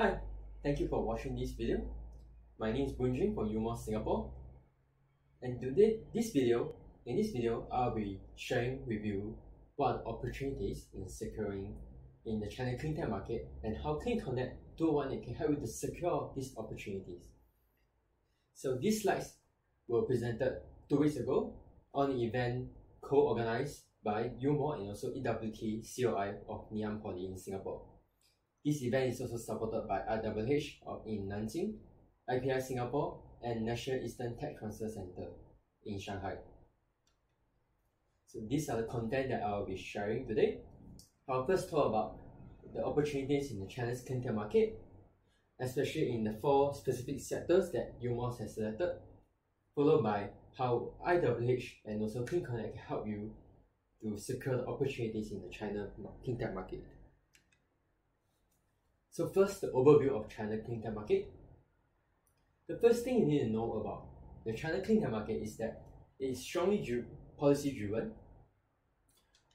Hi, thank you for watching this video. My name is Boon Jun from Umore Singapore. And today, this video, in this video, I'll be sharing with you what opportunities in securing in the China clean tech market and how Clean Connect 201 can help you to secure these opportunities. So these slides were presented two weeks ago on an event co-organized by Umore and also EWT COI of Ngee Poly in Singapore. This event is also supported by IWH in Nanjing, IPI Singapore, and National Eastern Tech Transfer Center in Shanghai. So these are the content that I will be sharing today. I'll first talk about the opportunities in the Chinese clean market, especially in the four specific sectors that UMOS has selected, followed by how IWH and also Clean Connect can help you to secure the opportunities in the China clean tech market. So first, the overview of China clean tech market. The first thing you need to know about the China clean tech market is that it is strongly policy driven.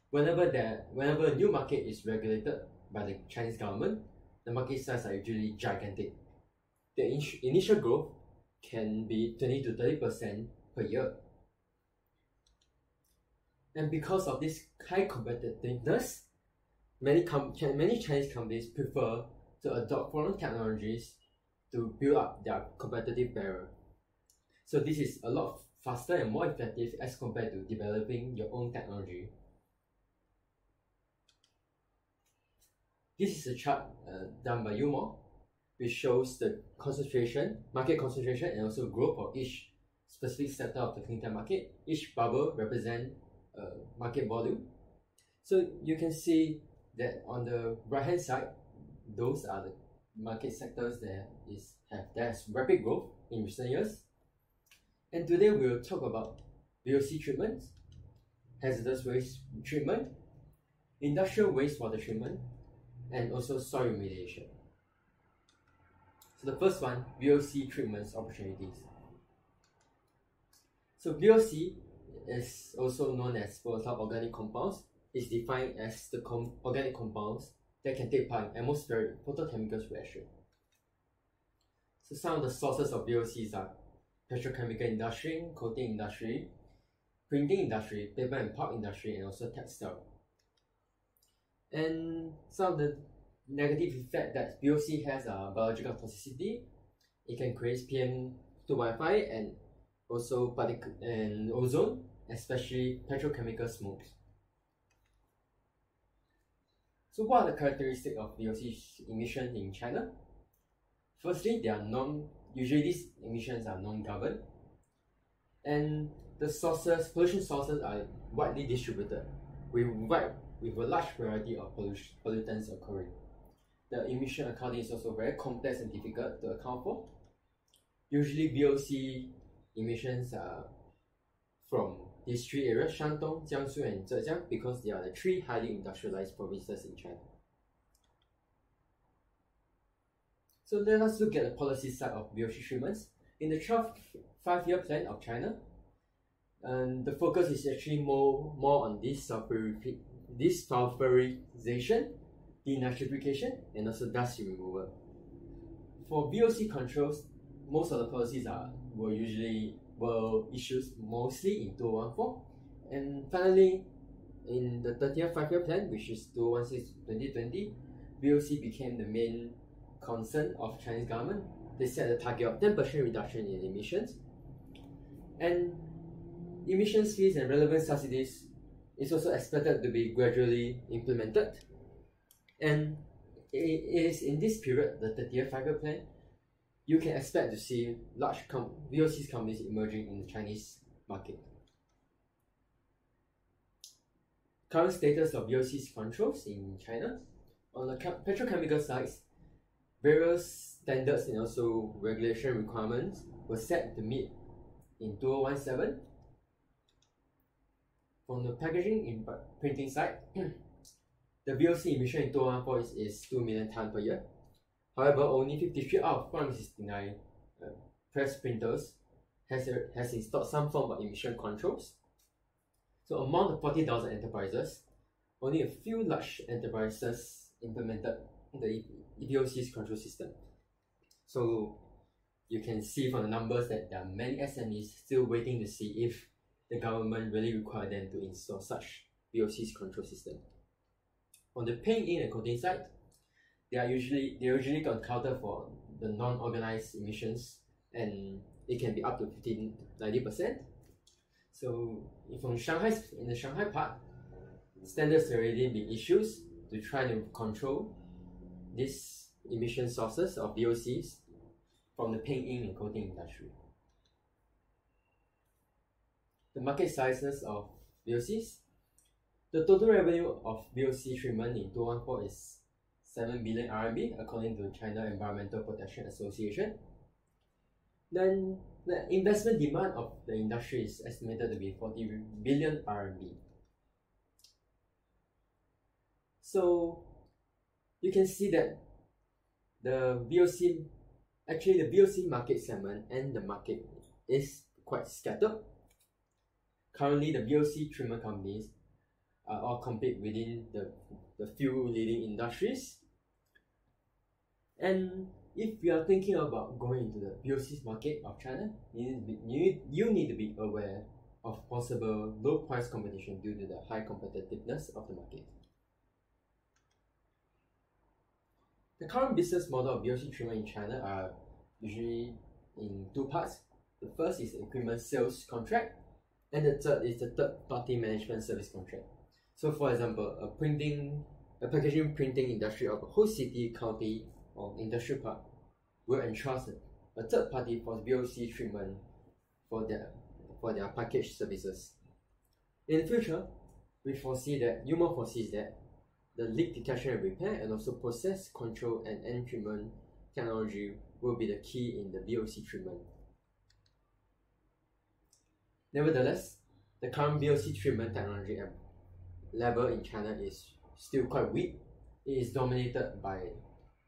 Whenever there, whenever a new market is regulated by the Chinese government, the market size are usually gigantic. The in initial growth can be 20 to 30 percent per year. And because of this high competitiveness, many com many Chinese companies prefer to adopt foreign technologies to build up their competitive barrier. So this is a lot faster and more effective as compared to developing your own technology. This is a chart uh, done by Umore, which shows the concentration, market concentration, and also growth of each specific sector of the clean tech market. Each bubble represent uh, market volume. So you can see that on the right hand side, those are the market sectors that is have that's rapid growth in recent years. And today we'll talk about VOC treatments, hazardous waste treatment, industrial wastewater treatment, and also soil remediation. So the first one, VOC treatments opportunities. So VOC is also known as volatile organic compounds. Is defined as the com organic compounds that can take part in atmospheric photochemical reaction. So some of the sources of VOCs are petrochemical industry, coating industry, printing industry, paper and pulp industry, and also textile. And some of the negative effect that VOC has are biological toxicity. It can create PM2.5 and also particle and ozone, especially petrochemical smokes. So what are the characteristics of VOC emissions in China? Firstly, they are non, usually these emissions are non-governed. And the sources, pollution sources are widely distributed with, wide, with a large variety of pollutants occurring. The emission accounting is also very complex and difficult to account for. Usually VOC emissions are from these three areas, Shandong, Jiangsu, and Zhejiang, because they are the three highly industrialized provinces in China. So let us look at the policy side of VOC treatments. In the 12 five-year plan of China, and the focus is actually more, more on this desulfurization, denitrification, and also dust removal. For VOC controls, most of the policies are were usually were issued mostly in 2014. And finally, in the 30th five-year plan, which is 2016-2020, VOC became the main concern of Chinese government. They set a target of 10% reduction in emissions. And emissions fees and relevant subsidies is also expected to be gradually implemented. And it is in this period, the 30th five-year plan, you can expect to see large com VOCs companies emerging in the Chinese market. Current status of VOCs controls in China. On the petrochemical side, various standards and also regulation requirements were set to meet in 2017. From the packaging in printing side, the VOC emission in 2014 is, is 2 million tonnes per year. However, only 53 out of 469 uh, press printers has, has installed some form of emission controls. So among the 40,000 enterprises, only a few large enterprises implemented the VOC's control system. So you can see from the numbers that there are many SMEs still waiting to see if the government really require them to install such VOC's control system. On the paying in and quoting side, they are usually they usually got for the non-organized emissions and it can be up to 15 90 percent. So from Shanghai in the Shanghai part, standards already been issued to try to control these emission sources of VOCs from the painting and coating industry. The market sizes of VOCs. The total revenue of VOC treatment in 2014 is 7 billion RMB according to China Environmental Protection Association. Then the investment demand of the industry is estimated to be 40 billion RMB. So you can see that the VOC, actually the VOC market segment and the market is quite scattered. Currently, the VOC treatment companies are all compete within the, the few leading industries. And if you are thinking about going into the VOC market of China, you need, you, you need to be aware of possible low price competition due to the high competitiveness of the market. The current business model of VOC treatment in China are usually in two parts. The first is equipment sales contract, and the third is the third party management service contract. So, for example, a printing, a packaging printing industry of a whole city, county, or industrial park will entrust a third party for VOC treatment for their for their package services. In the future, we foresee that Umore foresees that the leak detection and repair and also process control and end treatment technology will be the key in the VOC treatment. Nevertheless, the current VOC treatment technology level in China is still quite weak. It is dominated by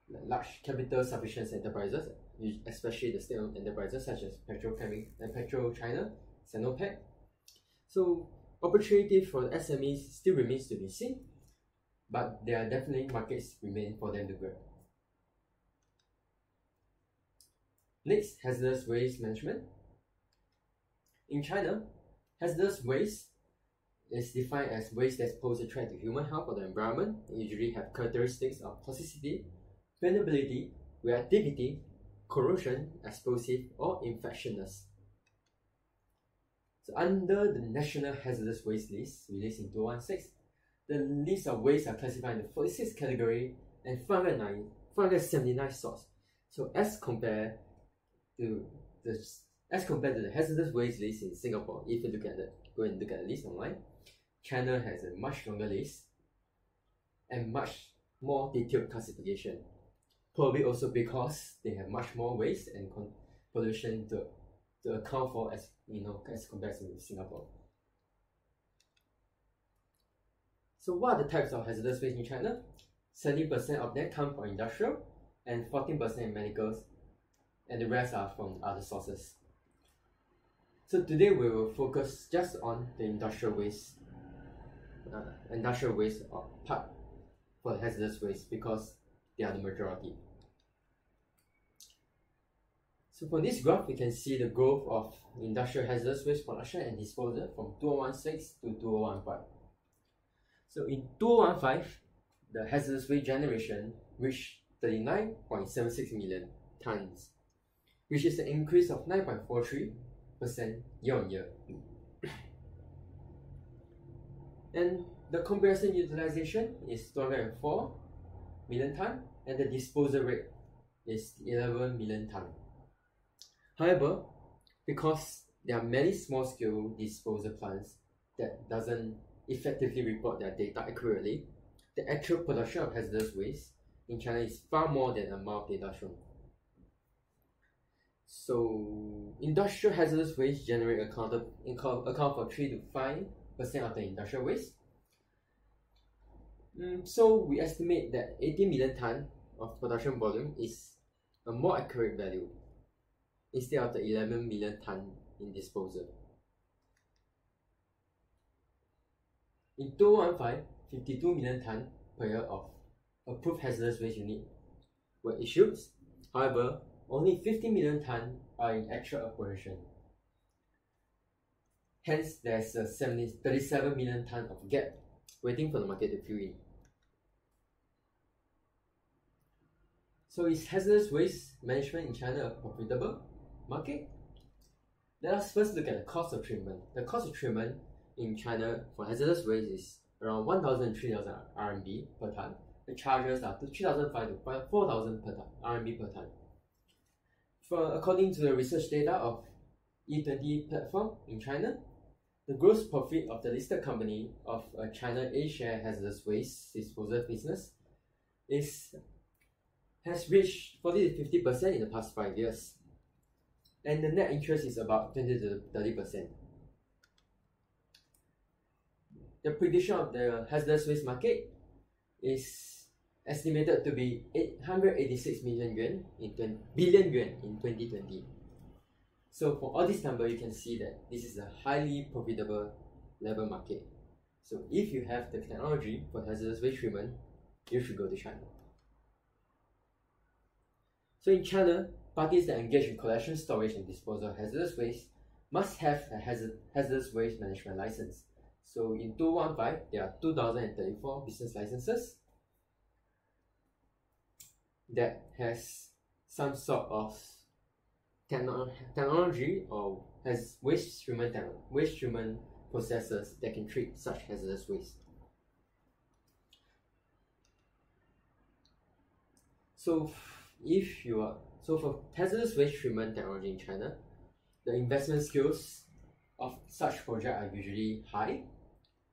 large capital sufficient enterprises, especially the state-owned enterprises such as Petrochemical and uh, PetroChina, Sinopec. So opportunity for SMEs still remains to be seen but there are definitely markets remain for them to grow. Next, hazardous waste management. In China, hazardous waste is defined as waste that pose a threat to human health or the environment and usually have characteristics of toxicity, flammability, reactivity, corrosion, explosive, or infectiousness. So under the National Hazardous Waste List released in 2016, the list of waste are classified into 46 category and 409, 479 sorts. So as compared to the as compared to the hazardous waste list in Singapore, if you look at the go and look at the list online, China has a much longer list and much more detailed classification. Probably also because they have much more waste and pollution to, to account for as you know as compared to Singapore. So what are the types of hazardous waste in China? 70% of them come from industrial and 14% in medicals and the rest are from other sources. So today we will focus just on the industrial waste, uh, industrial waste part for hazardous waste because they are the majority. So for this graph, we can see the growth of industrial hazardous waste production and disposal from 2016 to 2015. So in 2015, the hazardous waste generation reached 39.76 million tons, which is an increase of 9.43% year on year. and the comparison utilization is 204 million ton and the disposal rate is 11 million ton. However, because there are many small scale disposal plants that doesn't effectively report their data accurately, the actual production of hazardous waste in China is far more than the amount of data shown. So, industrial hazardous waste generate account, account for 3 to 5% of the industrial waste. Mm, so, we estimate that 80 million ton of production volume is a more accurate value instead of the 11 million ton in disposal. In 2015, 52 million ton per year of approved hazardous waste unit were issued. However, only 50 million tonnes are in actual operation. Hence, there's a 70, 37 million tonne of gap waiting for the market to fill in. So is hazardous waste management in China profitable market? Let us first look at the cost of treatment. The cost of treatment in China for hazardous waste is around 1,000 3,000 RMB per ton. The charges are 3,500 to 4,000 per ton, RMB per ton. For, according to the research data of E20 platform in China, the gross profit of the listed company of a China A-share hazardous waste disposal business is has reached 40 to 50 percent in the past five years, and the net interest is about 20 to 30 percent. The prediction of the hazardous waste market is estimated to be 886 million yuan in 20, billion yuan in 2020. So for all these number, you can see that this is a highly profitable level market. So if you have the technology for hazardous waste treatment, you should go to China. So in China, parties that engage in collection, storage, and disposal of hazardous waste must have a hazard, hazardous waste management license. So in 215, there are 2034 business licenses that has some sort of technology or has waste treatment waste treatment processes that can treat such hazardous waste. So if you are so for hazardous waste treatment technology in China, the investment skills of such projects are usually high.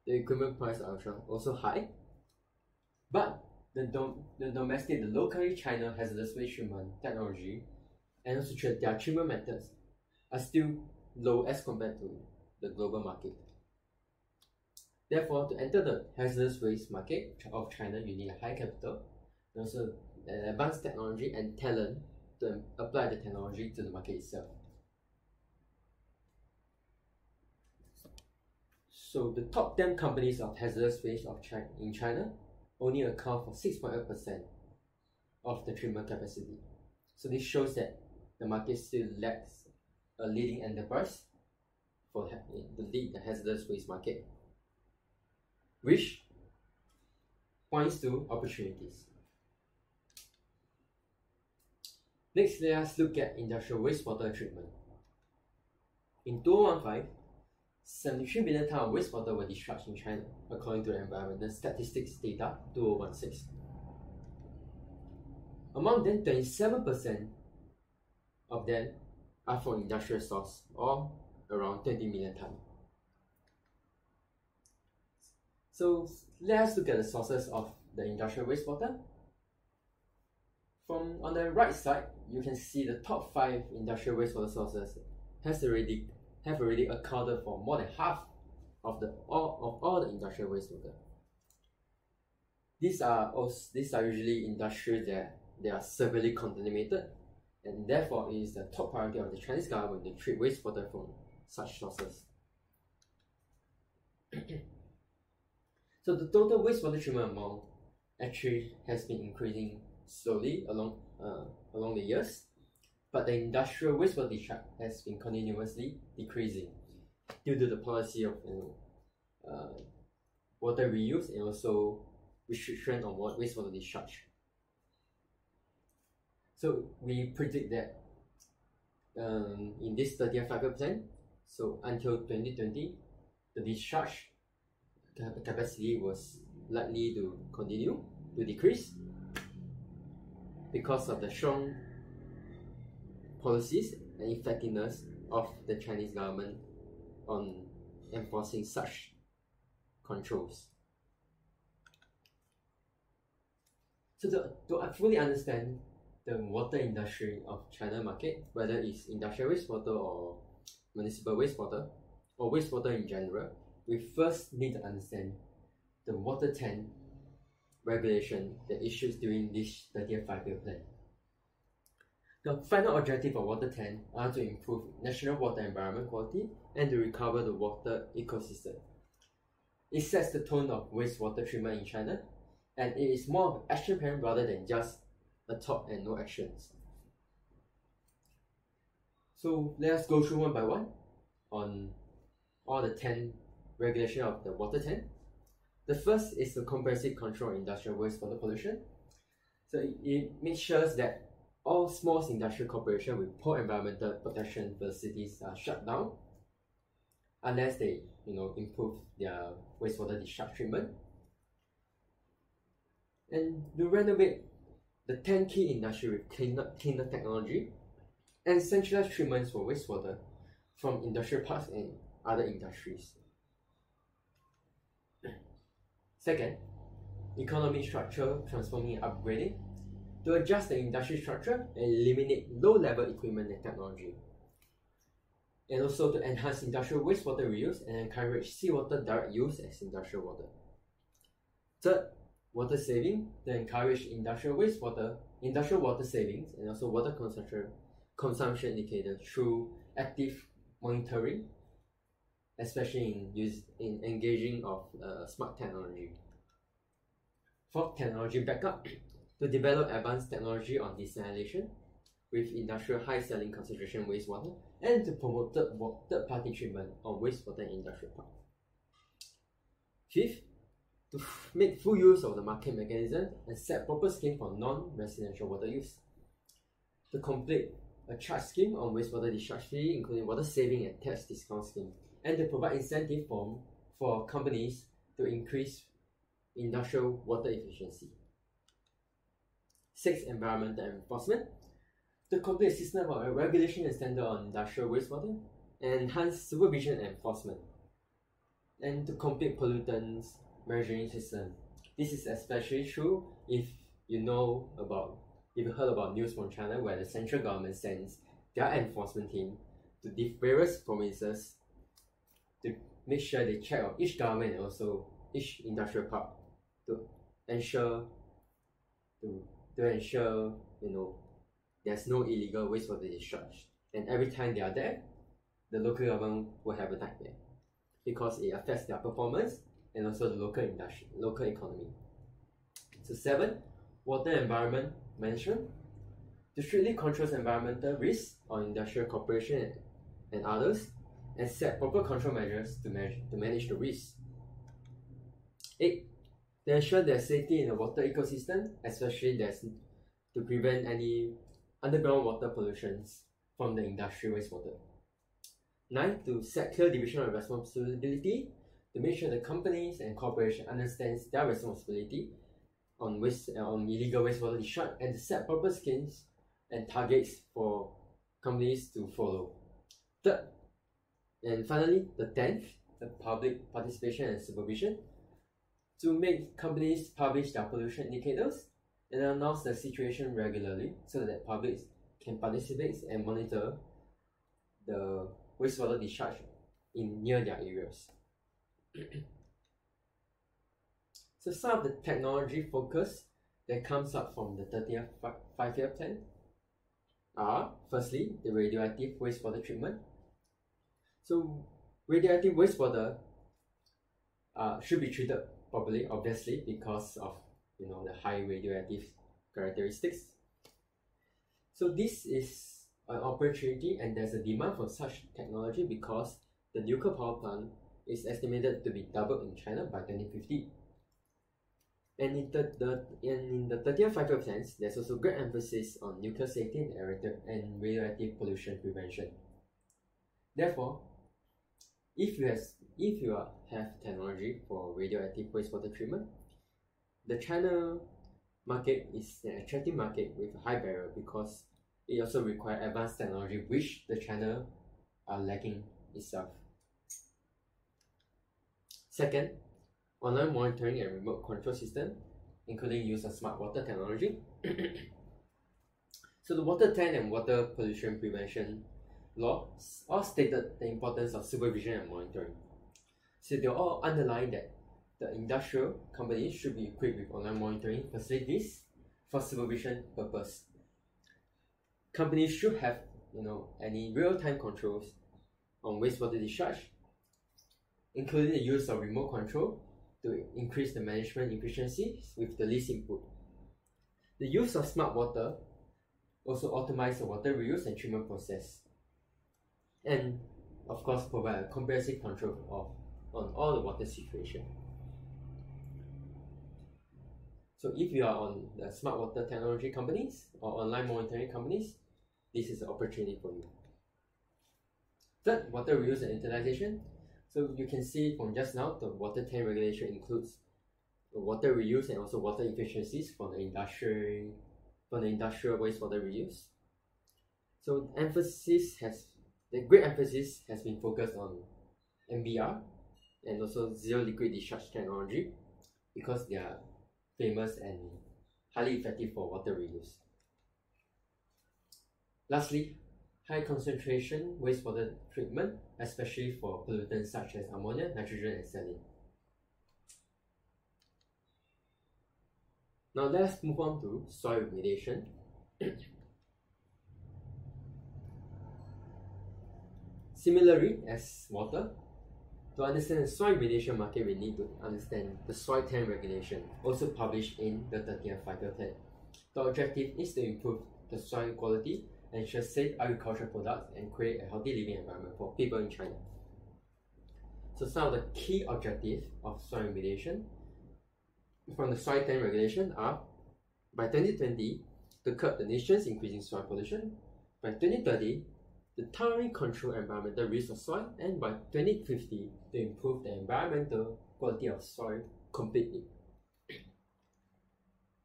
The equipment price are also high. But the, dom- the domestic, the locally China hazardous waste treatment technology and also their treatment methods are still low as compared to the global market. Therefore, to enter the hazardous waste market of China, you need a high capital and also advanced technology and talent to apply the technology to the market itself. So the top 10 companies of hazardous waste of China, in China only account for 6.8% of the treatment capacity. So this shows that the market still lacks a leading enterprise for eh, the lead the hazardous waste market, which points to opportunities. Next, let us look at industrial wastewater treatment. In 2015, 73 billion tons of wastewater were discharged in China, according to the Environmental Statistics Data 2016. Among them, 27% of them are from industrial source or around 20 million tons. So let's look at the sources of the industrial wastewater. From on the right side, you can see the top five industrial wastewater sources has already have already accounted for more than half of the all of all the industrial wastewater. These are also, these are usually industries that they are severely contaminated and therefore it is the top priority of the Chinese government to treat wastewater from such sources. so the total wastewater treatment amount actually has been increasing slowly along uh, along the years, but the industrial wastewater discharge has been continuously decreasing due to the policy of you know, uh, water reuse and also restriction on wastewater discharge. So we predict that um, in this 35%, so until 2020, the discharge capacity was likely to continue to decrease because of the strong policies and effectiveness of the Chinese government on enforcing such controls. So to, to fully understand the water industry of China market, whether it's industrial wastewater or municipal wastewater or wastewater in general, we first need to understand the water tank regulation that issues during this 30th five-year plan. The final objective of Water 10 are to improve national water environment quality and to recover the water ecosystem. It sets the tone of wastewater treatment in China and it is more of an action plan rather than just a talk and no actions. So let us go through one by one on all the 10 regulation of the water 10. The first is the comprehensive control industrial wastewater pollution. So it, it makes sure that all small industrial corporations with poor environmental protection facilities are shut down unless they you know improve their wastewater discharge treatment. And to renovate the 10 key industry with cleaner, cleaner technology and centralized treatments for wastewater from industrial parks and other industries. Second, economy structure transforming and upgrading to adjust the industry structure and eliminate low-level equipment and technology. And also to enhance industrial wastewater reuse and encourage seawater direct use as industrial water. Third, water saving to encourage industrial wastewater, industrial water savings and also water consumption consumption indicators through active monitoring, especially in use in engaging of uh, smart technology. Fourth, technology backup to develop advanced technology on desalination with industrial high saline concentration wastewater and to promote third, third party treatment of wastewater in industrial park. Fifth, to make full use of the market mechanism and set proper scheme for non-residential water use. To complete a charge scheme on wastewater discharge fee, including water saving and tax discount scheme, and to provide incentive form for companies to increase industrial water efficiency. Six, environmental enforcement. To complete a system of regulation and standard on industrial wastewater, and enhance supervision and enforcement. And to complete pollutants measuring system. This is especially true if you know about if you heard about news from China where the central government sends their enforcement team to the various provinces to make sure they check on each government and also each industrial park to ensure to, to ensure you know there's no illegal wastewater discharge. And every time they are there, the local government will have a nightmare because it affects their performance and also the local industry, local economy. So seven, water environment management to strictly control environmental risks on industrial corporation and others and set proper control measures to, manage, to manage the risk. 8. To ensure there's safety in the water ecosystem, especially there's to prevent any underground water pollutions from the industrial wastewater. 9. To set clear division of responsibility to make sure the companies and corporations understands their responsibility on waste uh, on illegal wastewater discharge and set proper schemes and targets for companies to follow. Third, and finally, the tenth, the public participation and supervision to make companies publish their pollution indicators and announce the situation regularly so that public can participate and monitor the wastewater discharge in near their areas. so some of the technology focus that comes up from the 30th five-year plan are firstly the radioactive wastewater treatment. So radioactive wastewater uh, should be treated properly, obviously, because of you know the high radioactive characteristics. So this is an opportunity and there's a demand for such technology because the nuclear power plant is estimated to be doubled in China by 2050. And in the, the in the 30th five-year plans, there's also great emphasis on nuclear safety and, and radioactive pollution prevention. Therefore, if you have if you have technology for radioactive wastewater treatment, the China market is an attractive market with a high barrier because it also requires advanced technology which the China are lacking itself. Second, online monitoring and remote control system, including use of smart water technology. so the Water 10 and Water Pollution Prevention Law all stated the importance of supervision and monitoring. So they all underline that the industrial companies should be equipped with online monitoring facilities for supervision purpose. Companies should have you know any real-time controls on wastewater discharge including the use of remote control to increase the management efficiency with the least input. The use of smart water also optimize the water reuse and treatment process. And of course provide a comprehensive control of on all the water situation. So if you are on the smart water technology companies or online monitoring companies, this is an opportunity for you. Third, water reuse and utilization. So you can see from just now, the water tank regulation includes water reuse and also water efficiencies for the industrial, for the industrial wastewater reuse. So emphasis has the great emphasis has been focused on MBR and also zero liquid discharge technology because they are famous and highly effective for water reuse. Lastly, high concentration wastewater treatment, especially for pollutants such as ammonia, nitrogen, and saline. Now let's move on to soil remediation. Similarly as water, to understand the soil remediation market, we need to understand the soil tank regulation, also published in the 13th Five-Year Plan. The objective is to improve the soil quality, ensure safe agricultural products, and create a healthy living environment for people in China. So some of the key objectives of soil remediation from the soil tank regulation are by 2020 to curb the nation's increasing soil pollution, by 2030 to thoroughly control environmental risk of soil, and by 2050 to improve the environmental quality of soil completely.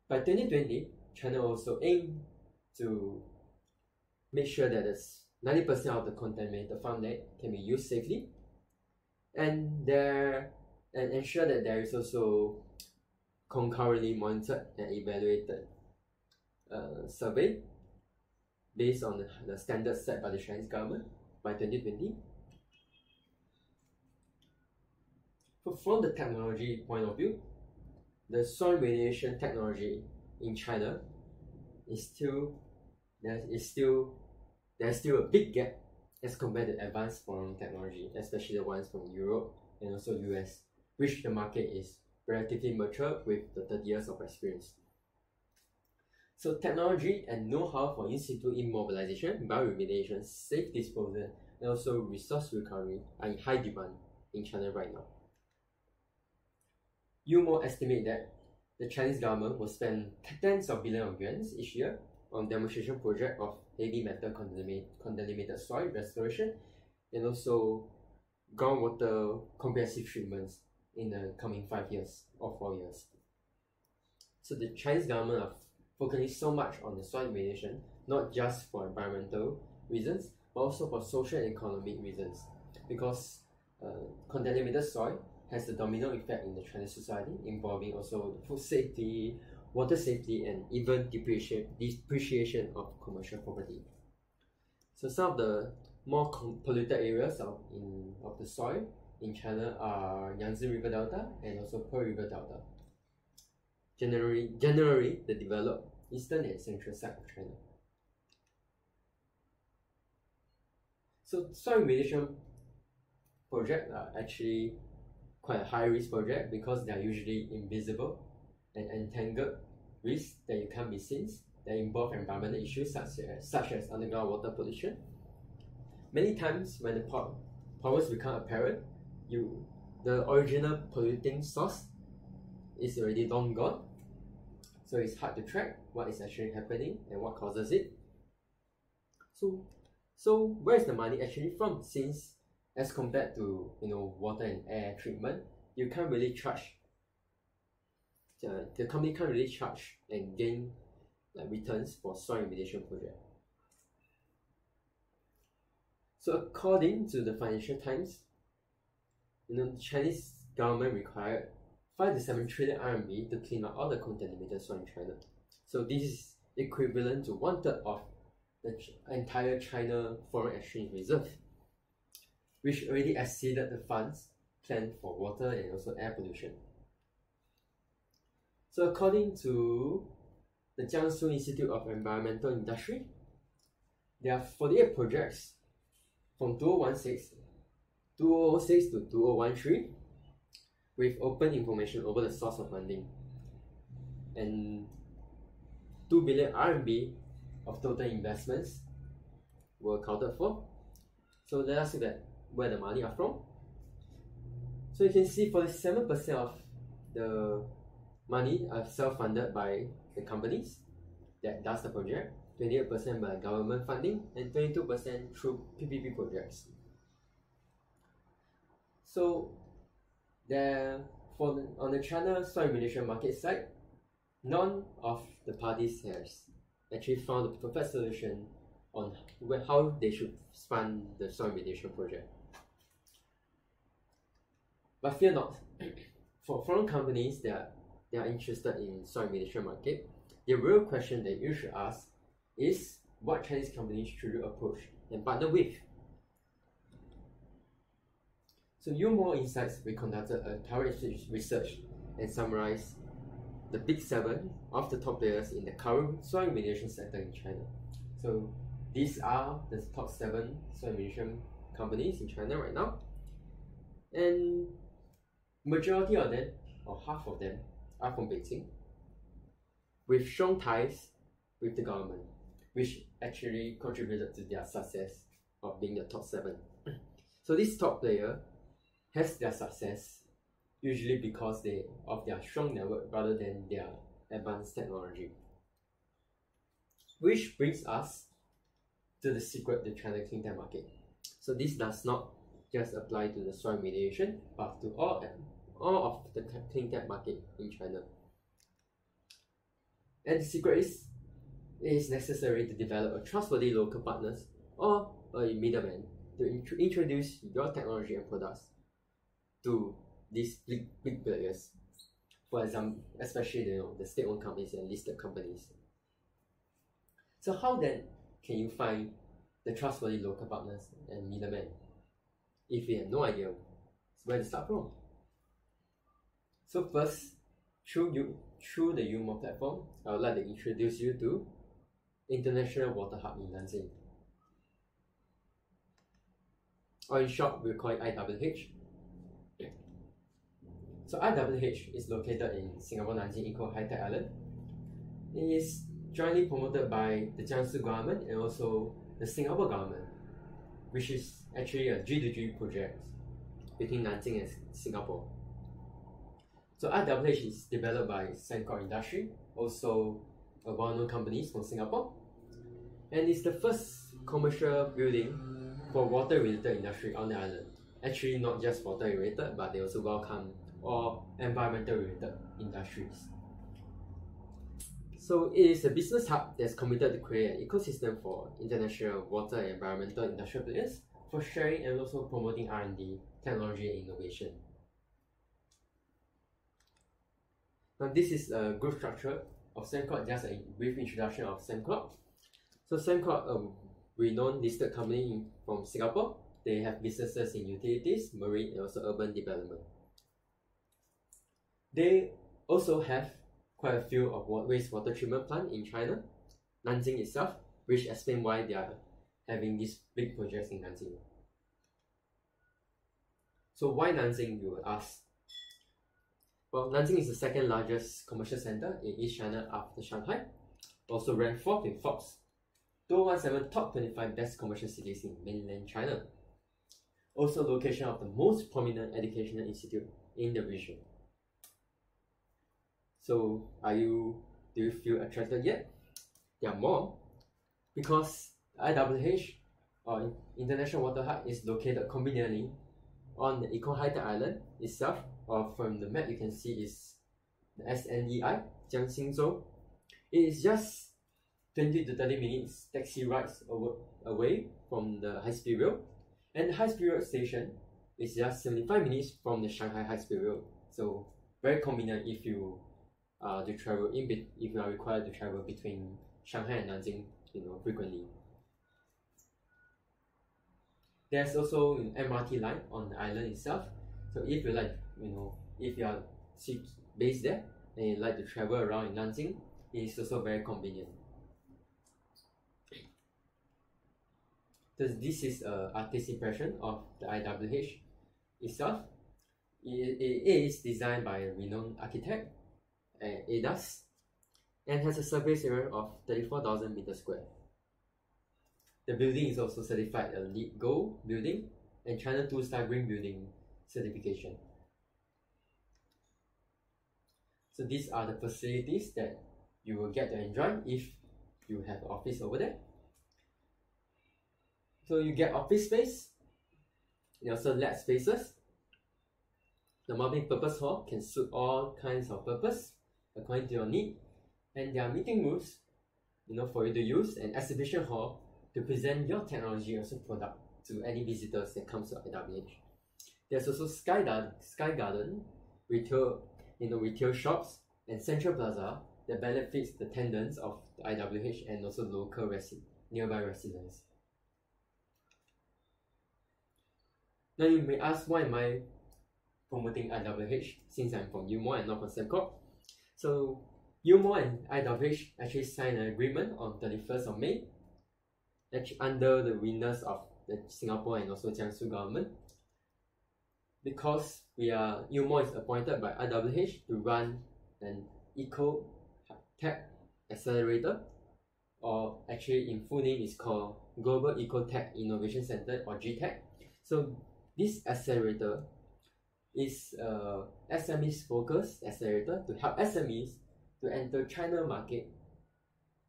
By 2020, China also aimed to make sure that 90% of the contaminated farmland can be used safely and there and ensure that there is also concurrently monitored and evaluated uh, survey based on the, standards set by the Chinese government by 2020. From the technology point of view, the soil radiation technology in China is still there is still there's still a big gap as compared to advanced foreign technology, especially the ones from Europe and also US, which the market is relatively mature with the 30 years of experience. So technology and know-how for in-situ immobilization, bioremediation, safe disposal, and also resource recovery are in high demand in China right now. Umore estimate that the Chinese government will spend tens of billions of yuan each year on demonstration project of heavy metal contaminated soil restoration and also groundwater comprehensive treatments in the coming five years or four years. So the Chinese government are focusing so much on the soil remediation, not just for environmental reasons, but also for social and economic reasons. Because uh, contaminated soil has a domino effect in the Chinese society, involving also food safety, water safety, and even depreciation, depreciation of commercial property. So some of the more polluted areas of, in, of the soil in China are Yangtze River Delta and also Pearl River Delta generally, generally the developed eastern and central side of China. So soil remediation projects are actually quite a high risk project because they are usually invisible and entangled risks that you can't be seen that involve environmental issues such as, such as underground water pollution. Many times when the problems become apparent, you the original polluting source is already long gone so it's hard to track what is actually happening and what causes it. So, so where is the money actually from? Since as compared to you know water and air treatment, you can't really charge. Uh, the company can't really charge and gain like returns for soil remediation project. So according to the Financial Times, you know, the Chinese government required 5 to 7 trillion RMB to clean up all the contaminated soil in China. So this is equivalent to one third of the entire China foreign exchange reserve, which already exceeded the funds planned for water and also air pollution. So according to the Jiangsu Institute of Environmental Industry, there are 48 projects from 2016, 2006 to 2013 with open information over the source of funding. And 2 billion RMB of total investments were accounted for. So let us look at where the money are from. So you can see 47% of the money are self-funded by the companies that does the project, 28% by government funding, and 22% through PPP projects. So there for the, on the China soil remediation market side, none of the parties has actually found the perfect solution on how they should fund the soil remediation project. But fear not, for foreign companies that they are interested in soil remediation market, the real question that you should ask is what Chinese companies should you approach and partner with? So more Insights, we conducted a thorough research and summarized the big seven of the top players in the current soil remediation sector in China. So these are the top seven soil remediation companies in China right now. And majority of them, or half of them, are from Beijing, with strong ties with the government, which actually contributed to their success of being the top seven. so this top player has their success usually because they of their strong network rather than their advanced technology. Which brings us to the secret to China clean tech market. So this does not just apply to the soil mediation, but to all all of the clean tech market in China. And the secret is it is necessary to develop a trustworthy local partners or a middleman to int introduce your technology and products to these big, big players. For example, especially you know, the state-owned companies and listed companies. So how then can you find the trustworthy local partners and middlemen if you have no idea where to start from? So first, through you through the Umore platform, I would like to introduce you to International Water Hub in Nanjing. Or in short, we call it IWH so IWH is located in Singapore Nanjing Eco High Tech Island. It is jointly promoted by the Jiangsu government and also the Singapore government, which is actually a G2G project between Nanjing and Singapore. So IWH is developed by Sembcorp Industry, also a well-known company from Singapore, and it's the first commercial building for water-related industry on the island. Actually, not just water-related, but they also welcome or environmental related industries. So it is a business hub that's committed to create an ecosystem for international water and environmental industrial players for sharing and also promoting R&D, technology and innovation. Now this is a group structure of Sembcorp, just a brief introduction of Sembcorp. So Sembcorp, um, a renowned listed company from Singapore, they have businesses in utilities, marine and also urban development. They also have quite a few of wastewater treatment plant in China, Nanjing itself, which explain why they are having these big projects in Nanjing. So why Nanjing, you will ask? Well, Nanjing is the second largest commercial center in East China after Shanghai, also ranked fourth in Forbes 2017 top 25 best commercial cities in mainland China. Also location of the most prominent educational institute in the region. So are you do you feel attracted yet? There are more because IWH or International Water Hub is located conveniently on the Eco Tech Island itself or from the map you can see is the SNEI Jiangxinzhou. It is just 20 to 30 minutes taxi rides away from the high speed rail and the high speed rail station is just 75 minutes from the Shanghai high speed rail. So very convenient if you uh, to travel in be- if you are required to travel between Shanghai and Nanjing, you know, frequently. There's also an MRT line on the island itself. So if you like, you know, if you are based there and you like to travel around in Nanjing, it is also very convenient. So this is a artist impression of the IWH itself. It, it is designed by a renowned architect, uh, ADAS, and has a surface area of 34,000 meters square. The building is also certified a LEED Gold building and China 2 Star Green Building certification. So these are the facilities that you will get to enjoy if you have an office over there. So you get office space, you also lab spaces. The multi-purpose hall can suit all kinds of purpose according to your need. And there are meeting rooms, you know, for you to use, and exhibition hall to present your technology or product to any visitors that comes to IWH. There's also Sky, Garden, Sky Garden, retail, you know, retail shops, and Central Plaza that benefits the tenants of the IWH and also local resi- nearby residents. Now you may ask why am I promoting IWH since I'm from UMore and not from Sembcorp. So UMore and IWH actually signed an agreement on 31st of May under the winners of the Singapore and also Jiangsu government. Because we are UMore is appointed by IWH to run an eco tech accelerator or actually in full name is called Global Eco Tech Innovation Center or GTEC. So this accelerator is uh, a SMEs focused accelerator to help SMEs to enter China market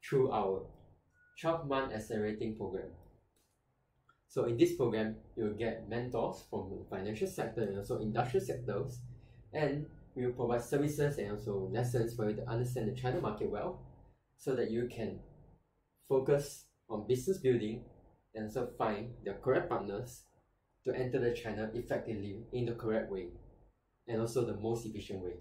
through our 12 month accelerating program. So in this program, you'll get mentors from the financial sector and also industrial sectors, and we will provide services and also lessons for you to understand the China market well, so that you can focus on business building and also find the correct partners to enter the channel effectively in the correct way and also the most efficient way.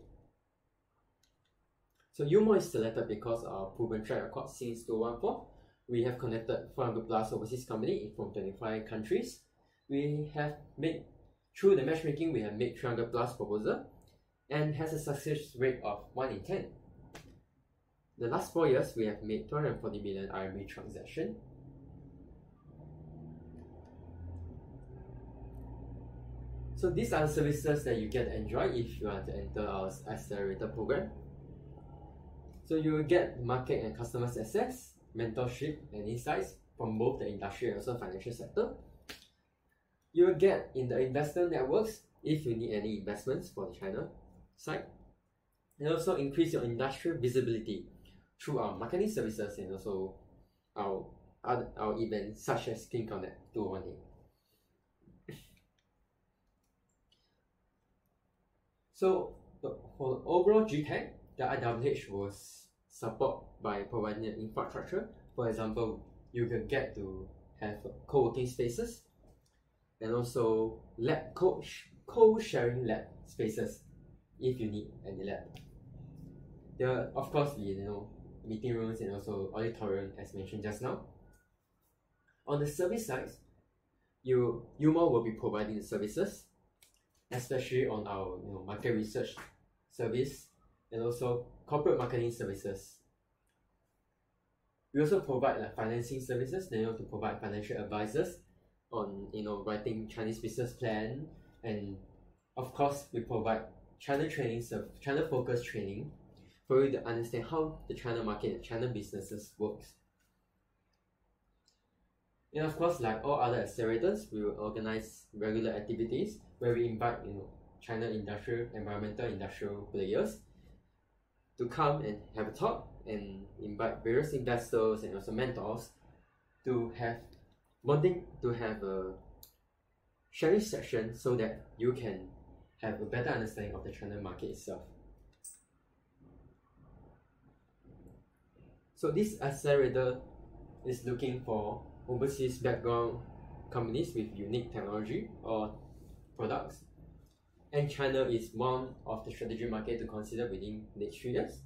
So Umore is selected because our proven track record since 2014 we have connected 400 plus overseas company from 25 countries. We have made, through the matchmaking, we have made 300 plus proposal and has a success rate of 1 in 10. The last four years, we have made 240 million RMB transaction. So these are the services that you get to enjoy if you want to enter our accelerator program. So you will get market and customer access, mentorship and insights from both the industrial and also financial sector. You will get in the investor networks if you need any investments for the China side. And also increase your industrial visibility through our marketing services and also our our events such as Clean Connect 218. So for the overall GTEC, the IWH was support by providing an infrastructure. For example, you can get to have co-working spaces and also lab coach co-sharing lab spaces if you need any lab. There are, of course the you know meeting rooms and also auditorium as mentioned just now. On the service side, you Umore will be providing the services, especially on our you know market research service and also corporate marketing services. We also provide like financing services, then to provide financial advisors on you know writing Chinese business plan and of course we provide China training China focused training for you to understand how the China market and China businesses works. And of course, like all other accelerators, we will organize regular activities where we invite you know China industrial, environmental industrial players to come and have a talk and invite various investors and also mentors to have wanting to have a sharing session so that you can have a better understanding of the China market itself. So this accelerator is looking for overseas background companies with unique technology or products and China is one of the strategic market to consider within next three years.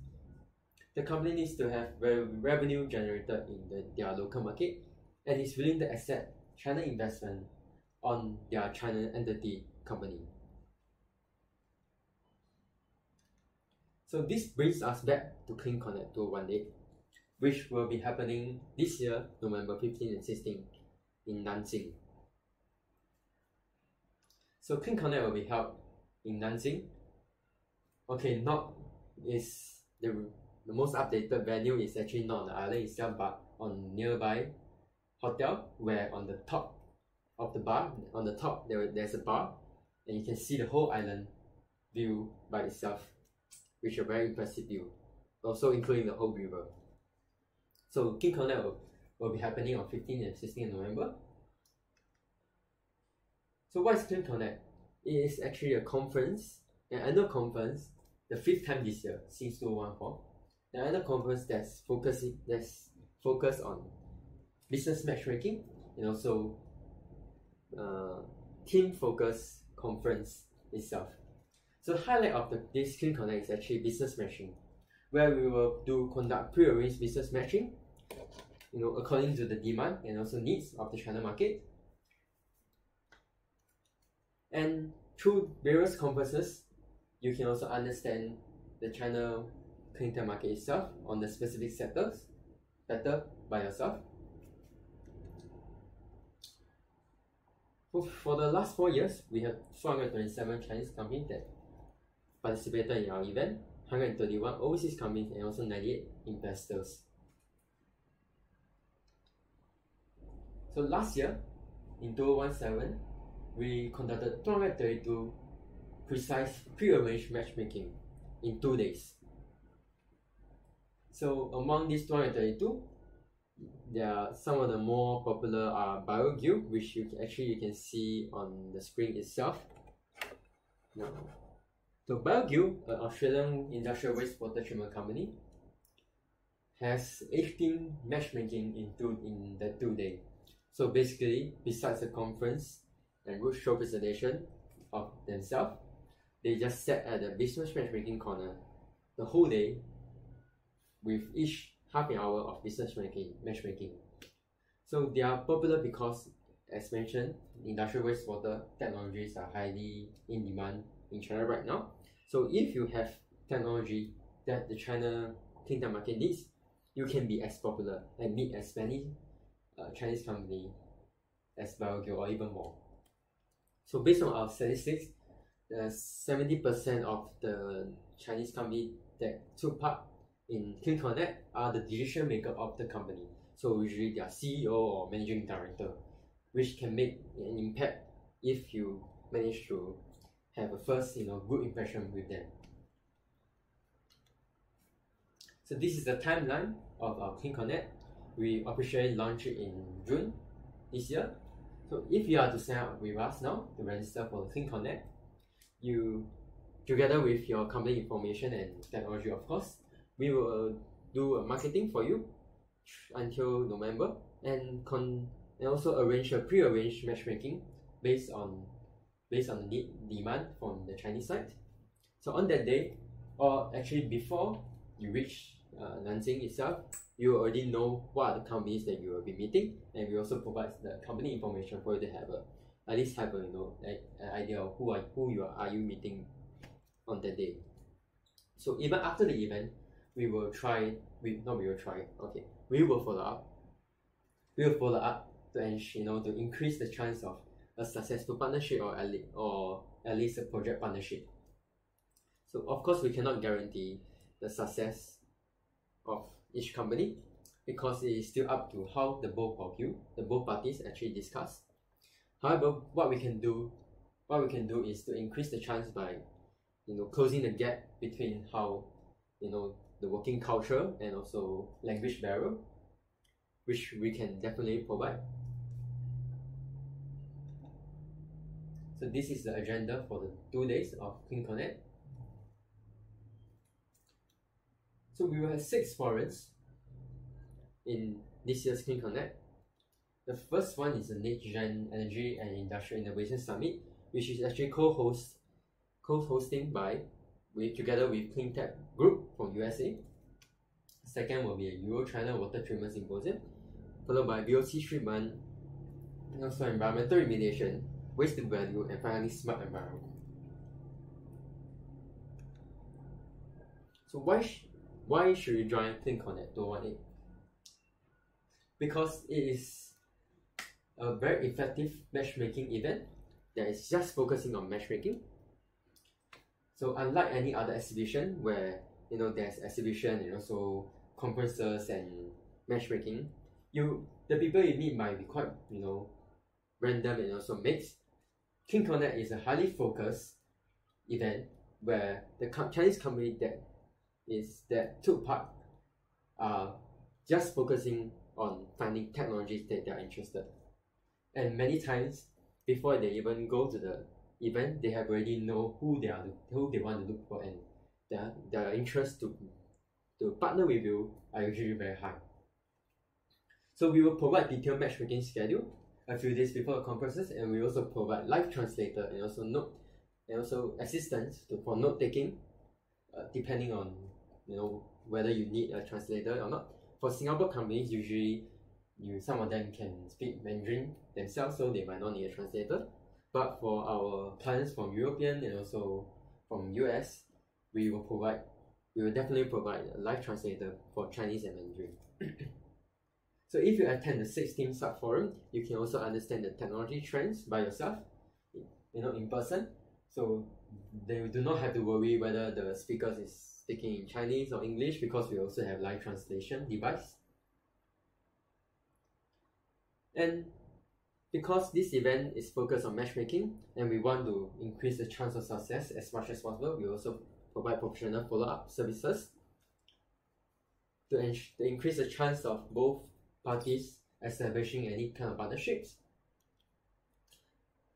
The company needs to have re- revenue generated in the, their local market and is willing to accept China investment on their China entity company. So this brings us back to Clean Connect 218, which will be happening this year, November 15 and 16 in Nanjing. So Clean Connect will be held in Nanjing. Okay, not is the the most updated venue is actually not on the island itself, but on nearby hotel where on the top of the bar, on the top there there's a bar, and you can see the whole island view by itself, which is a very impressive view, also including the whole river. So Clean Connect will, will be happening on 15 and 16 November. So what is Clean Connect? It is actually a conference, an annual conference, the fifth time this year since 2014. The annual conference that's focusing that's focused on business matchmaking and also uh, team focus conference itself. So the highlight of the this Clean Connect is actually business matching, where we will do conduct pre-arranged business matching, you know, according to the demand and also needs of the China market. And through various conferences, you can also understand the China clean market itself on the specific sectors better by yourself. For, the last four years, we have 427 Chinese companies that participated in our event, 131 overseas companies, and also 98 investors. So last year, in 2017, we conducted 232 precise pre-arranged matchmaking in two days. So among these 232, there are some of the more popular are BioGill, which you can, actually you can see on the screen itself. Now, so BioGill, an Australian industrial wastewater treatment company, has 18 matchmaking in two in the two day. So basically, besides the conference and roadshow presentation of themselves, they just sat at the business matchmaking corner the whole day with each half an hour of business matchmaking. matchmaking. So they are popular because, as mentioned, industrial wastewater technologies are highly in demand in China right now. So if you have technology that the China clean market needs, you can be as popular and meet as many uh, Chinese company as BioGill or even more. So based on our statistics, the 70% of the Chinese company that took part in Clean Connect are the decision maker of the company. So usually they are CEO or managing director, which can make an impact if you manage to have a first you know good impression with them. So this is the timeline of our Clean Connect. We officially launched it in June this year. So if you are to sign up with us now to register for Clean Connect, you together with your company information and technology of course, we will uh, do a marketing for you until November and con and also arrange a pre-arranged matchmaking based on based on the need demand from the Chinese side. So on that day, or actually before you reach uh, Nanjing itself, you already know what are the companies that you will be meeting, and we also provide the company information for you to have a at least have a you know an idea of who are who you are, are you meeting on that day. So even after the event, we will try we not we will try okay we will follow up we will follow up to ensure you know to increase the chance of a successful partnership or at least or at least a project partnership so of course we cannot guarantee the success of each company because it is still up to how the both of you the both parties actually discuss however what we can do what we can do is to increase the chance by you know closing the gap between how you know the working culture and also language barrier, which we can definitely provide. So this is the agenda for the two days of Clean Connect. So we will have six forums in this year's Clean Connect. The first one is the Gen Energy and Industrial Innovation Summit, which is actually co-host co-hosting by with together with CleanTech Group from USA. Second will be a Euro China Water Treatment Symposium, followed by VOC treatment, and also environmental remediation, waste value, and finally smart environment. So why why should you join Clean Connect 218? Because it is a very effective matchmaking event that is just focusing on matchmaking So unlike any other exhibition where you know there's exhibition and also conferences and matchmaking, you the people you meet might be quite you know random and also mixed. Clean Connect is a highly focused event where the Chinese company that is that part are just focusing on finding technologies that they are interested. And many times before they even go to the event, they have already know who they are who they want to look for and their their interest to to partner with you are usually very high. So we will provide detailed matchmaking schedule a few days before the conferences and we also provide live translator and also note and also assistance to, for note taking uh, depending on you know whether you need a translator or not. For Singapore companies usually you some of them can speak Mandarin themselves so they might not need a translator. But for our clients from European and also from US, we will provide we will definitely provide a live translator for Chinese and Mandarin. so if you attend the 16 sub forum, you can also understand the technology trends by yourself, you know, in person. So they do not have to worry whether the speakers is speaking in Chinese or English because we also have live translation device. And because this event is focused on matchmaking and we want to increase the chance of success as much as possible, we also provide professional follow-up services to, to increase the chance of both parties establishing any kind of partnerships.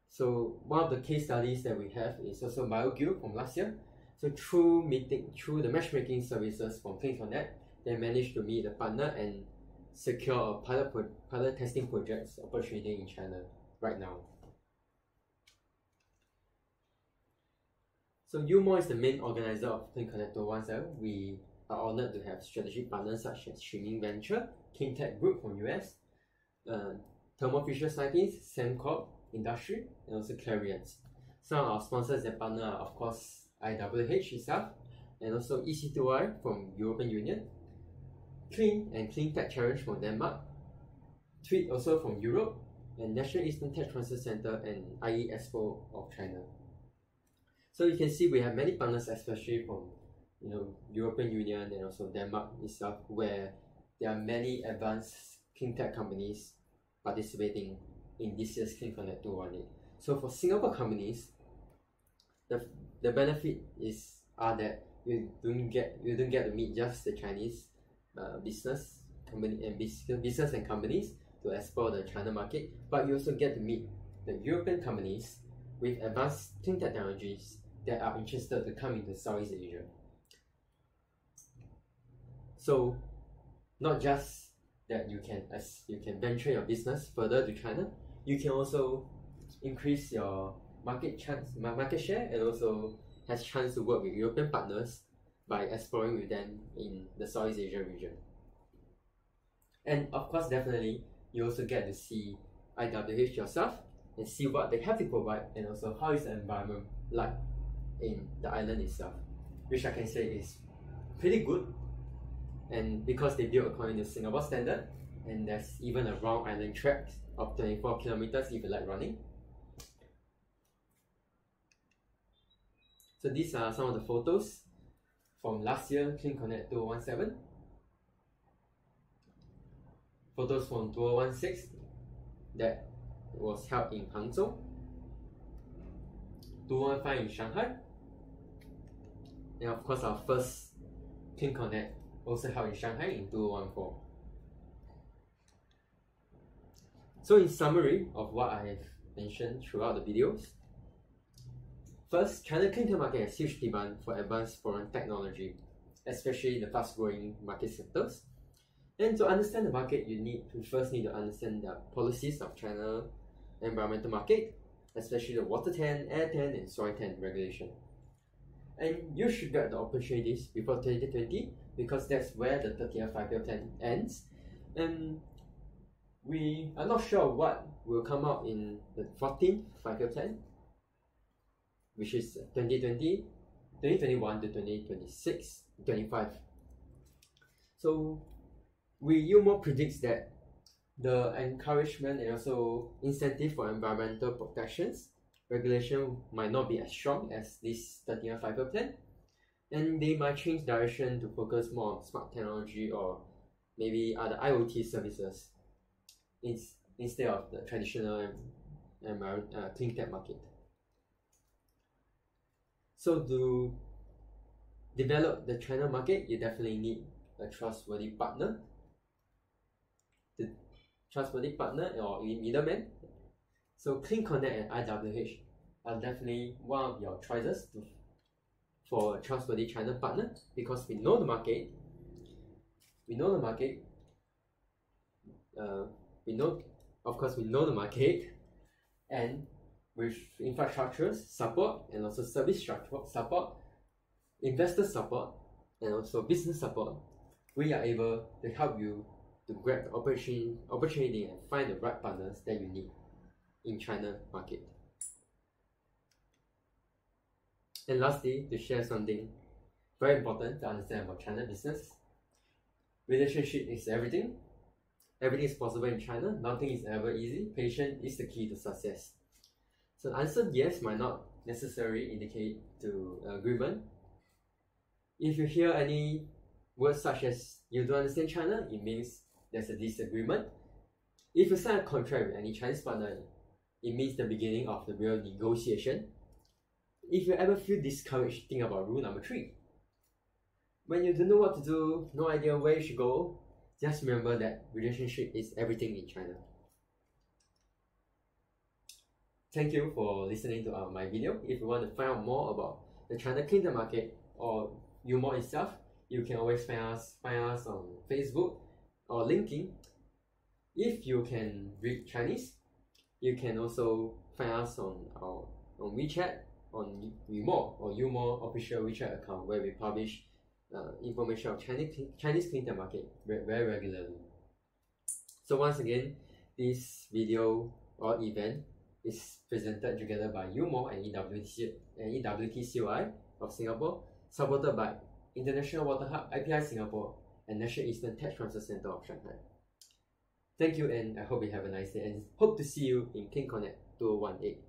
So one of the case studies that we have is also BioGill from last year. So through meeting, through the matchmaking services from CleanConnect, they managed to meet a partner and secure a pilot, pro- pilot testing projects opportunity in China right now. So Umore is the main organizer of CleanConnect 2017. We are honored to have strategic partners such as Streaming Venture, CleanTech Group from US, uh, Thermo Fisher Scientific, Sembcorp Industry, and also Clariant. Some of our sponsors and partners are of course IWH itself, and also EC2I from European Union, Clean and Clean Tech Challenge from Denmark, Tweet also from Europe, and National Eastern Tech Transfer Center and IE Expo of China. So you can see we have many partners, especially from you know European Union and also Denmark itself, where there are many advanced clean tech companies participating in this year's Clean Connect 218. So for Singapore companies, the, the benefit is are that you don't get you don't get to meet just the Chinese uh, business company and business business and companies to explore the China market, but you also get to meet the European companies with advanced clean technologies that are interested to come into Southeast Asia. So, not just that you can as you can venture your business further to China, you can also increase your market chance market share and also has chance to work with European partners by exploring with them in the Southeast Asia region. And of course, definitely, you also get to see IWH yourself and see what they have to provide and also how is the environment like in the island itself, which I can say is pretty good. And because they built according to Singapore standard, and there's even a round island track of 24 kilometers if you like running. So these are some of the photos from last year Clean Connect 2017. Photos from 2016 that was held in Hangzhou. 2015 in Shanghai. And of course our first Clean Connect also held in Shanghai in 2014. So in summary of what I have mentioned throughout the videos, First, China clean market has huge demand for advanced foreign technology, especially in the fast-growing market sectors. And to understand the market, you need to first need to understand the policies of China environmental market, especially the water TAN, air TAN, and soil TAN regulation. And you should get the opportunities before 2020 because that's where the 30th five-year plan ends. And we are not sure what will come out in the 14th five-year plan which is 2020, 2021 to 2026, 25. So we Umore predicts that the encouragement and also incentive for environmental protections regulation might not be as strong as this 30 fiber plan, and they might change direction to focus more on smart technology or maybe other IoT services in, instead of the traditional uh, clean tech market. So to develop the China market, you definitely need a trustworthy partner. The trustworthy partner or middleman. So CleanConnect and IWH are definitely one of your choices to, for a trustworthy China partner because we know the market. We know the market. Uh, we know, of course, we know the market, and with infrastructure support and also service structure support, investor support, and also business support, we are able to help you to grab the opportunity, opportunity and find the right partners that you need in China market. And lastly, to share something very important to understand about China business. Relationship is everything. Everything is possible in China. Nothing is ever easy. Patience is the key to success. So the answer yes might not necessarily indicate to agreement. If you hear any words such as you don't understand China, it means there's a disagreement. If you sign a contract with any Chinese partner, it means the beginning of the real negotiation. If you ever feel discouraged, think about rule number three. When you don't know what to do, no idea where you should go, just remember that relationship is everything in China. Thank you for listening to our, my video. If you want to find out more about the China Kingdom market or Umore itself, you can always find us find us on Facebook or LinkedIn. If you can read Chinese, you can also find us on our on WeChat on Umore or Umore official WeChat account where we publish uh, information of Chinese Chinese Kingdom market very regularly. So once again, this video or event is presented together by Umore and EWT and EWTCOI of Singapore, supported by International Water Hub, IPI Singapore, and National Eastern Tech Transfer Center of Shanghai. Thank you and I hope you have a nice day and hope to see you in Clean Connect 2018.